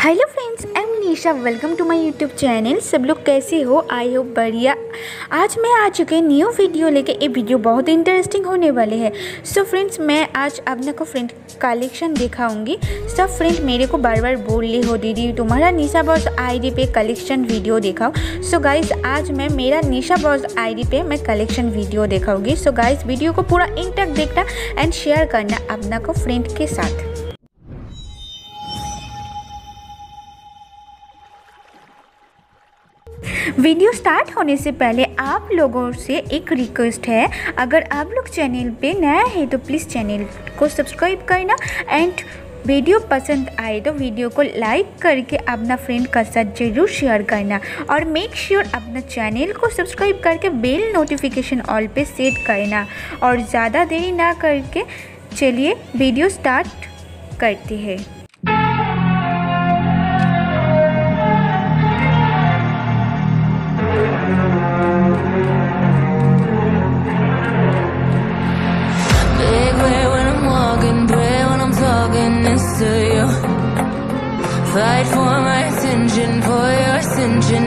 Hello friends I am Nisha welcome to my YouTube channel सब लोग कैसे हो? आई होप बढ़िया। आज मैं आ चुके न्यू वीडियो लेके। ये वीडियो बहुत इंटरेस्टिंग होने वाले हैं। सो फ्रेंड्स मैं आज अपने को फ्रेंड कलेक्शन दिखाऊँगी। सब फ्रेंड मेरे को बार बार बोल ली हो, दीदी, तुम्हारा निशा बॉस आईडी पे कलेक्शन वीडियो दिखाओ। सो गाइज़ आज मैं मेरा निशा बॉस आईडी पे मैं कलेक्शन वीडियो दिखाऊँगी। सो गाइज़ वीडियो को पूरा इन तक देखना एंड शेयर करना अपना को फ्रेंड के साथ। वीडियो स्टार्ट होने से पहले आप लोगों से एक रिक्वेस्ट है। अगर आप लोग चैनल पे नया है तो प्लीज़ चैनल को सब्सक्राइब करना एंड वीडियो पसंद आए तो वीडियो को लाइक करके अपना फ्रेंड का साथ ज़रूर शेयर करना। और मेक श्योर sure अपना चैनल को सब्सक्राइब करके बेल नोटिफिकेशन ऑल पे सेट करना। और ज़्यादा देरी ना करके चलिए वीडियो स्टार्ट करते हैं। To you. Fight for my attention, for your ascension,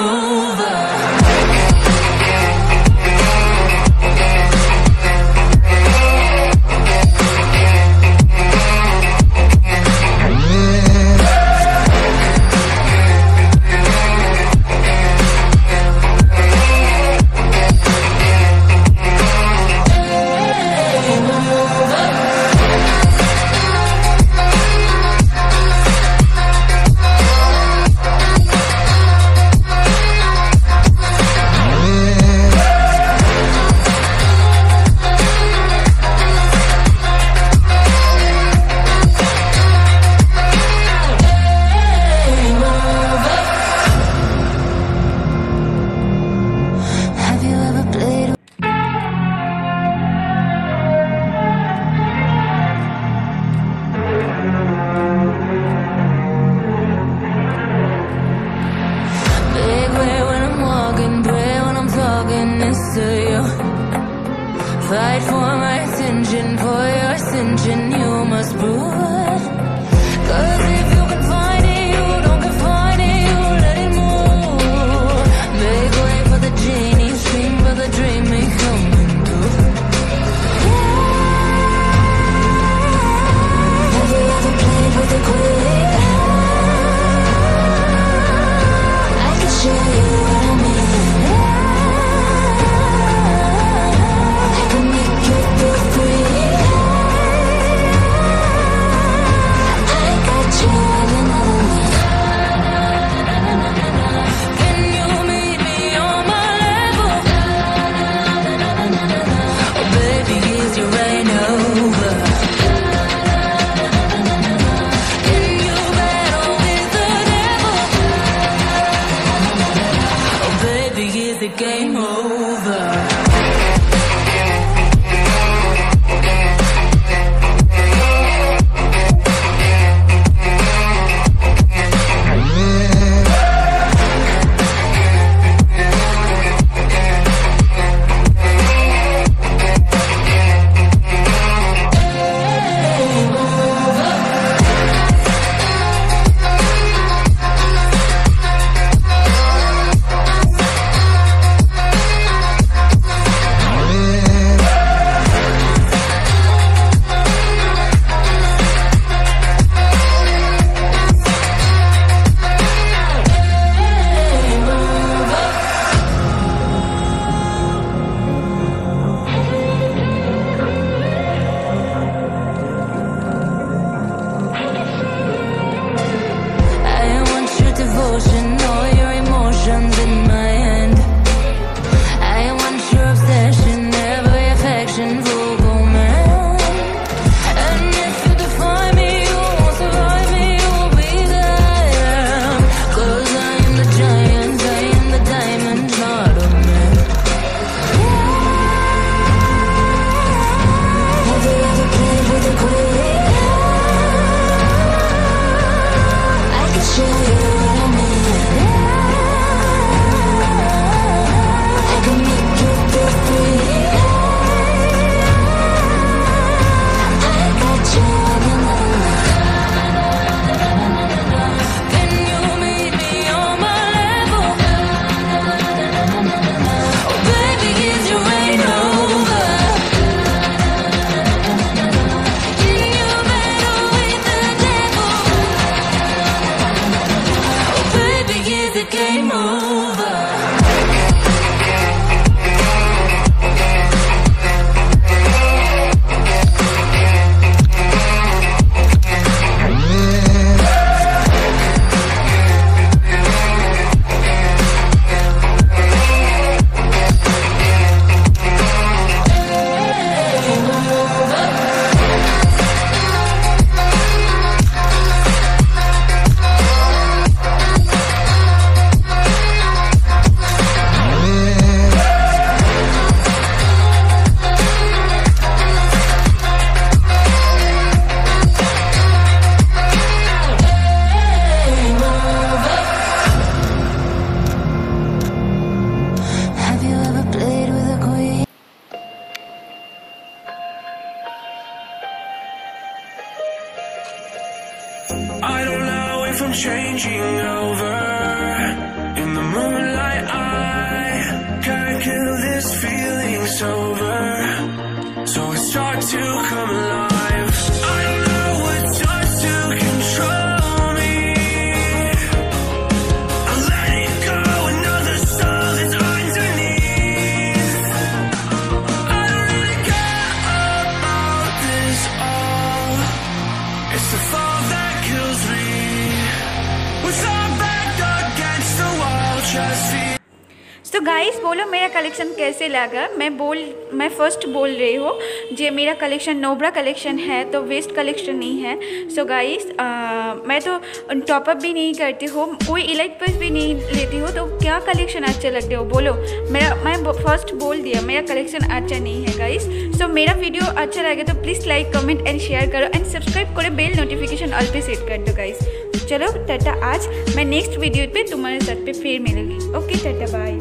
Oh. engineer changing over. In the moonlight, I can't kill this feeling sober. So I start to come alive. I know what starts to control me. I'm letting so guys बोलो मेरा collection कैसे लगा? मैं बोल मैं first बोल रही हूँ जे मेरा कलेक्शन नोबरा कलेक्शन है तो वेस्ट कलेक्शन नहीं है। सो so गाइस मैं तो टॉपअप भी नहीं करती हूँ कोई इलाइट पर भी नहीं लेती हूँ तो क्या कलेक्शन अच्छा लगते हो? बोलो। मेरा मैं फ़र्स्ट बोल दिया मेरा कलेक्शन अच्छा नहीं है गाइस सो so, मेरा वीडियो अच्छा लगे तो please like comment and share करो एंड सब्सक्राइब करो बेल नोटिफिकेशन ऑल पे सेट कर दो गाइस चलो टाटा आज मैं नेक्स्ट वीडियो पे तुम्हारे साथ पे फिर मिलूँगी। Okay tata bye